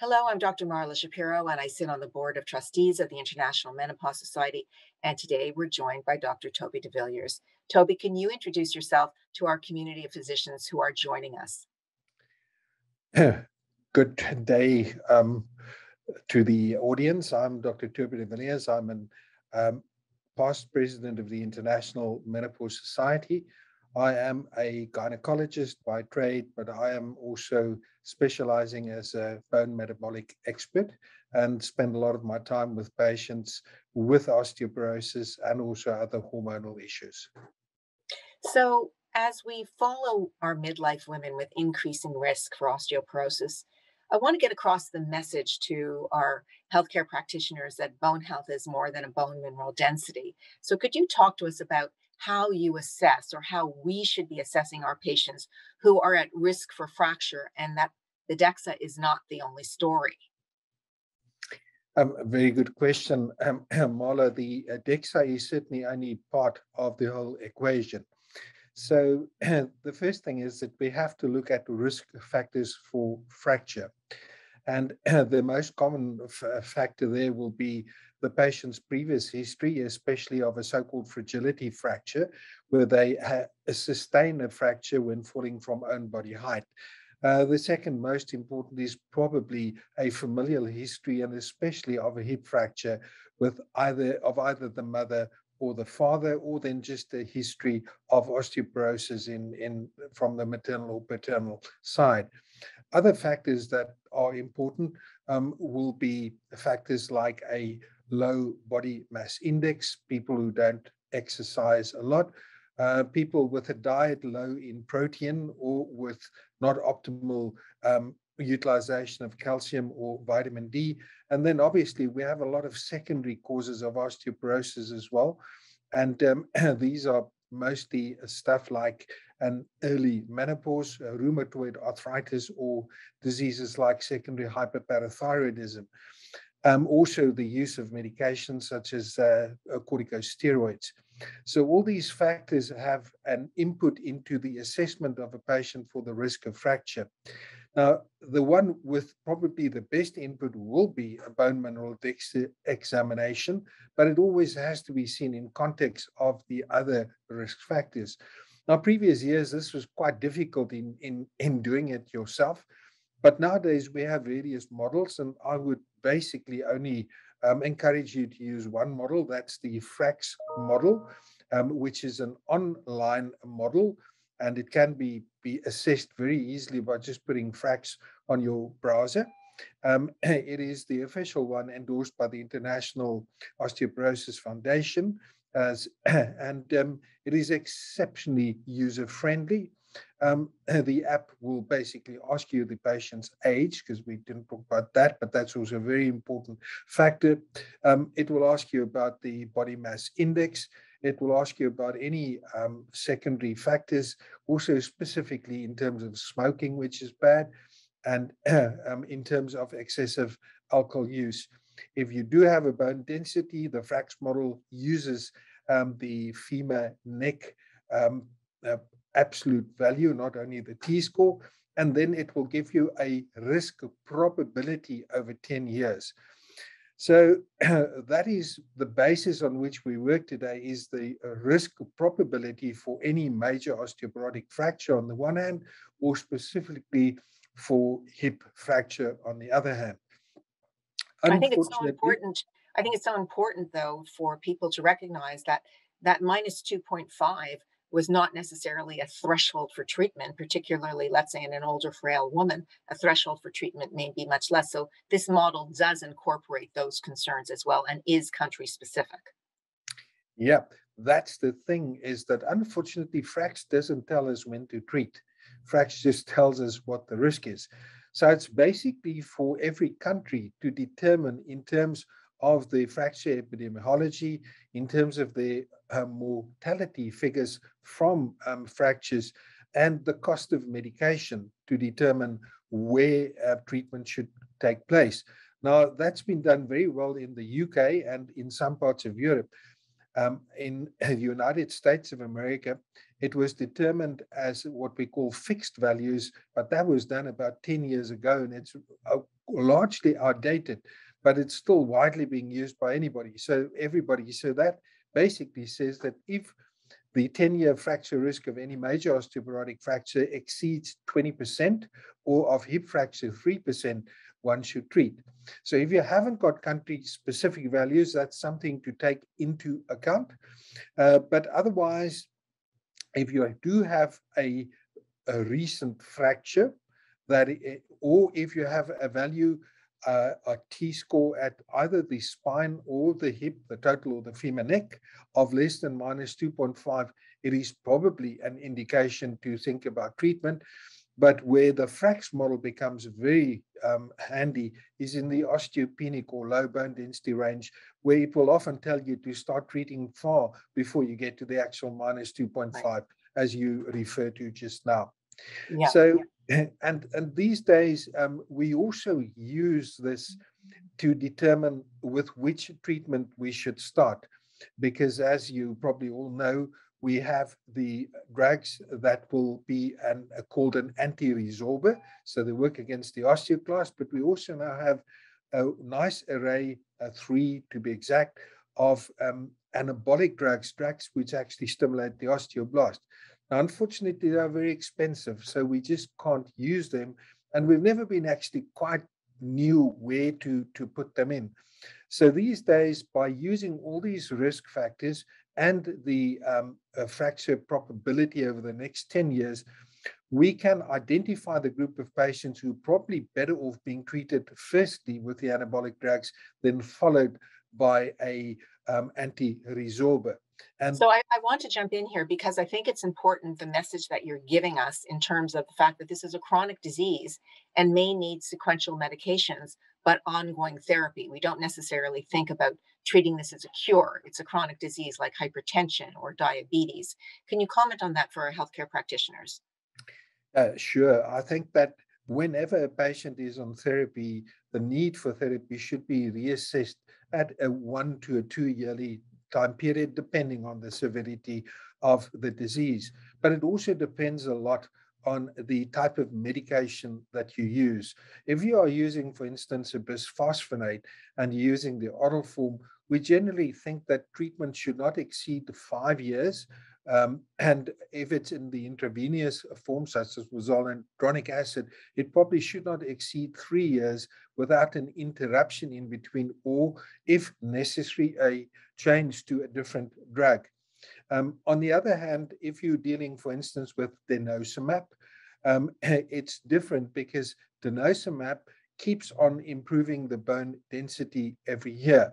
Hello, I'm Dr. Marla Shapiro, and I sit on the board of trustees of the International Menopause Society. And today we're joined by Dr. Toby DeVilliers. Tobie, can you introduce yourself to our community of physicians who are joining us? Good day um, to the audience. I'm Dr. Tobie De Villiers. I'm a um, past president of the International Menopause Society. I am a gynecologist by trade, but I am also specializing as a bone metabolic expert and spend a lot of my time with patients with osteoporosis and also other hormonal issues. So, as we follow our midlife women with increasing risk for osteoporosis, I want to get across the message to our healthcare practitioners that bone health is more than a bone mineral density. So, could you talk to us about how you assess or how we should be assessing our patients who are at risk for fracture and that the DEXA is not the only story? Um, a very good question, um, Marla. The uh, DEXA is certainly only part of the whole equation. So the first thing is that we have to look at risk factors for fracture. And the most common f- factor there will be the patient's previous history, especially of a so called fragility fracture, where they sustain a fracture when falling from own body height. Uh, the second most important is probably a familial history and especially of a hip fracture with either of either the mother or the father, or then just a history of osteoporosis in, in from the maternal or paternal side. Other factors that are important um, will be factors like a low body mass index, people who don't exercise a lot, uh, people with a diet low in protein or with not optimal um, utilization of calcium or vitamin D. And then obviously we have a lot of secondary causes of osteoporosis as well. And um, these are mostly stuff like an early menopause, rheumatoid arthritis, or diseases like secondary hyperparathyroidism. Um, also, the use of medications such as uh, corticosteroids. So, all these factors have an input into the assessment of a patient for the risk of fracture. Now, the one with probably the best input will be a bone mineral examination, but it always has to be seen in context of the other risk factors. Now, previous years, this was quite difficult in, in, in doing it yourself. But nowadays, we have various models, and I would basically only um, encourage you to use one model. That's the FRAX model, um, which is an online model and it can be, be assessed very easily by just putting FRAX on your browser. Um, it is the official one endorsed by the International Osteoporosis Foundation, as, and um, it is exceptionally user friendly. Um, the app will basically ask you the patient's age, because we didn't talk about that, but that's also a very important factor. Um, it will ask you about the body mass index. It will ask you about any um, secondary factors, also specifically in terms of smoking, which is bad, and um, in terms of excessive alcohol use. If you do have a bone density, the FRAX model uses um, the femur neck um, uh, absolute value, not only the T score, and then it will give you a risk probability over 10 years. So that is the basis on which we work today is the uh, risk probability for any major osteoporotic fracture on the one hand, or specifically for hip fracture on the other hand. I think it's so important. I think it's so important though for people to recognize that that minus 2.5 was not necessarily a threshold for treatment, particularly, let's say, in an older, frail woman, a threshold for treatment may be much less. So, this model does incorporate those concerns as well and is country specific. Yeah, that's the thing is that unfortunately, FRAX doesn't tell us when to treat. FRAX just tells us what the risk is. So, it's basically for every country to determine in terms of the fracture epidemiology, in terms of the uh, mortality figures from um, fractures and the cost of medication to determine where uh, treatment should take place. Now, that's been done very well in the UK and in some parts of Europe. Um, in the United States of America, it was determined as what we call fixed values, but that was done about 10 years ago and it's uh, largely outdated, but it's still widely being used by anybody. So everybody, so that basically says that if the 10 year fracture risk of any major osteoporotic fracture exceeds 20% or of hip fracture 3%, one should treat. So if you haven't got country specific values, that's something to take into account. Uh, but otherwise, if you do have a, a recent fracture, that it, or if you have a value uh, a T-score at either the spine or the hip, the total or the femur neck of less than minus 2.5, it is probably an indication to think about treatment. But where the FRAX model becomes very um, handy is in the osteopenic or low bone density range, where it will often tell you to start treating far before you get to the actual minus 2.5, right. as you refer to just now. Yeah, so, and and these days um, we also use this to determine with which treatment we should start, because as you probably all know, we have the drugs that will be an, uh, called an anti-resorber, so they work against the osteoclast, but we also now have a nice array, uh, three to be exact, of um, anabolic drugs, drugs which actually stimulate the osteoblast. Now, unfortunately, they are very expensive, so we just can't use them, and we've never been actually quite knew where to, to put them in. So these days, by using all these risk factors, and the um, uh, fracture probability over the next 10 years, we can identify the group of patients who are probably better off being treated firstly with the anabolic drugs, then followed by a um, anti-resorber. And so I, I, want to jump in here because I think it's important the message that you're giving us in terms of the fact that this is a chronic disease and may need sequential medications, but ongoing therapy. We don't necessarily think about treating this as a cure. It's a chronic disease like hypertension or diabetes. Can you comment on that for our healthcare practitioners? Uh, sure. I think that whenever a patient is on therapy, the need for therapy should be reassessed at a one to a two yearly time period, depending on the severity of the disease. But it also depends a lot on the type of medication that you use. If you are using, for instance, a bisphosphonate and using the oral form, we generally think that treatment should not exceed five years. Um, and if it's in the intravenous form, such as zoledronic acid, it probably should not exceed three years without an interruption in between, or if necessary, a change to a different drug. Um, on the other hand, if you're dealing, for instance, with denosumab, um, it's different because denosumab keeps on improving the bone density every year.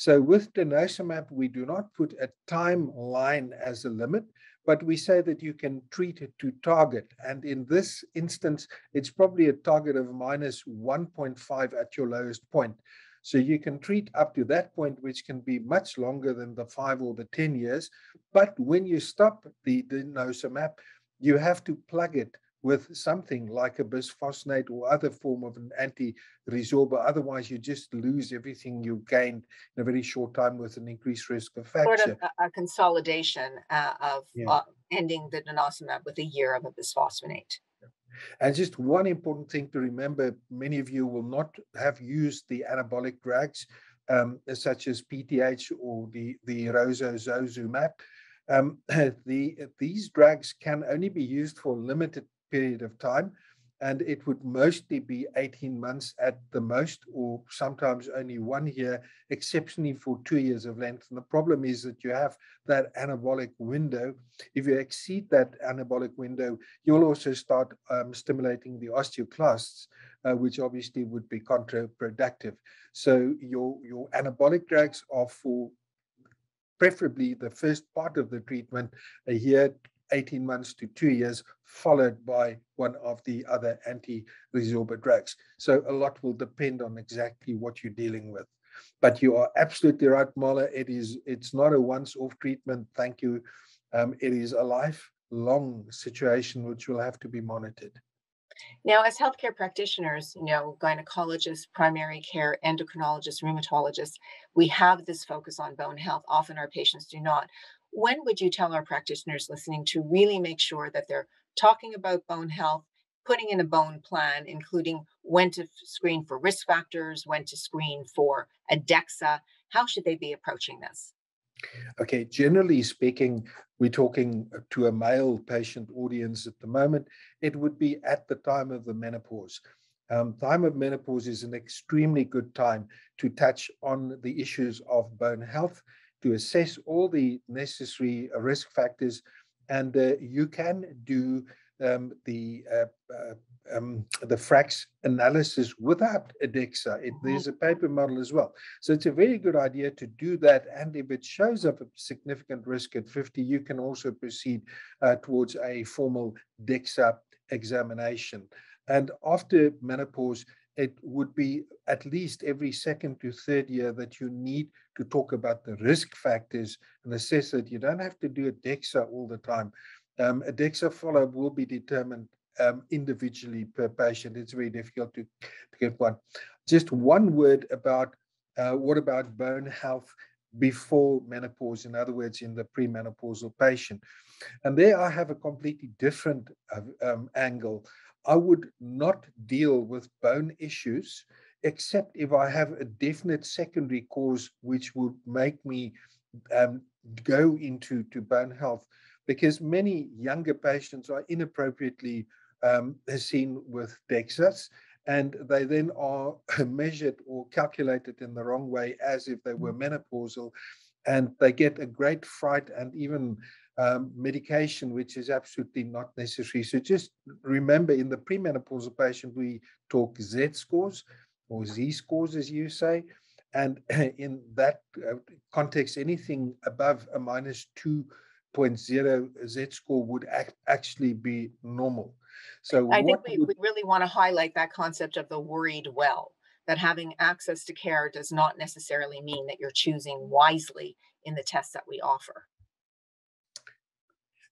So with denosumab, we do not put a timeline as a limit, but we say that you can treat it to target. And in this instance, it's probably a target of minus 1.5 at your lowest point. So you can treat up to that point, which can be much longer than the five or the 10 years. But when you stop the denosumab, you have to plug it with something like a bisphosphonate or other form of an anti-resorber. Otherwise, you just lose everything you gained in a very short time with an increased risk of fracture. Sort of a, a consolidation uh, of yeah. uh, ending the denosumab with a year of a bisphosphonate. And just one important thing to remember, many of you will not have used the anabolic drugs um, such as PTH or the, the romosozumab. Um, the, these drugs can only be used for limited period of time and it would mostly be 18 months at the most, or sometimes only one year, exceptionally for two years of length. And the problem is that you have that anabolic window. If you exceed that anabolic window, you'll also start um, stimulating the osteoclasts, uh, which obviously would be counterproductive. So your, your anabolic drugs are for preferably the first part of the treatment, a year 18 months to two years, followed by one of the other anti-resorber drugs. So a lot will depend on exactly what you're dealing with. But you are absolutely right, Marla. It is, it's not a once-off treatment. Thank you. Um, it is a lifelong situation which will have to be monitored. Now, as healthcare practitioners, you know, gynecologists, primary care, endocrinologists, rheumatologists, we have this focus on bone health. Often our patients do not. When would you tell our practitioners listening to really make sure that they're talking about bone health, putting in a bone plan, including when to screen for risk factors, when to screen for a DEXA? How should they be approaching this? Okay, generally speaking, we're talking to a male patient audience at the moment. It would be at the time of the menopause. Um, time of menopause is an extremely good time to touch on the issues of bone health, to assess all the necessary risk factors, and uh, you can do um, the uh, uh, um, the FRAX analysis without a DEXA. It, mm-hmm. there's a paper model as well. So it's a very good idea to do that. And if it shows up a significant risk at 50, you can also proceed uh, towards a formal DEXA examination. And after menopause, it would be at least every second to third year that you need to talk about the risk factors and assess it. You don't have to do a DEXA all the time. Um, a DEXA follow-up will be determined um, individually per patient. It's very difficult to, to get one. Just one word about uh, what about bone health before menopause, in other words, in the premenopausal patient. And there I have a completely different uh, um, angle. I would not deal with bone issues except if I have a definite secondary cause which would make me um, go into to bone health because many younger patients are inappropriately um, seen with DEXAs, and they then are measured or calculated in the wrong way as if they were mm. menopausal, and they get a great fright and even um, medication, which is absolutely not necessary. So just remember in the premenopausal patient, we talk Z scores or Z scores, as you say. And in that uh, context, anything above a minus 2.0 Z score would act, actually be normal. So I think we, would... we really want to highlight that concept of the worried well, that having access to care does not necessarily mean that you're choosing wisely in the tests that we offer.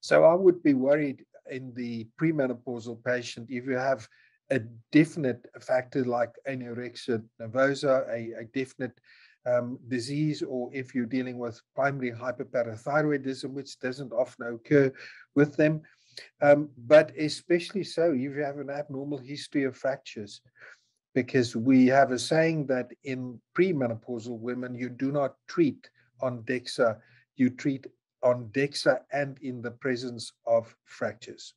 So I would be worried in the premenopausal patient if you have a definite factor like anorexia nervosa, a, a definite um, disease, or if you're dealing with primary hyperparathyroidism, which doesn't often occur with them, um, but especially so if you have an abnormal history of fractures, because we have a saying that in premenopausal women, you do not treat on DEXA, you treat on DEXA and in the presence of fractures.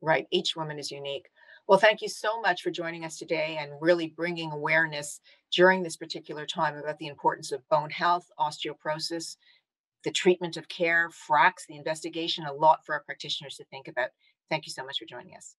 Right. Each woman is unique. Well, thank you so much for joining us today and really bringing awareness during this particular time about the importance of bone health, osteoporosis, the treatment of care, FRAX, the investigation, a lot for our practitioners to think about. Thank you so much for joining us.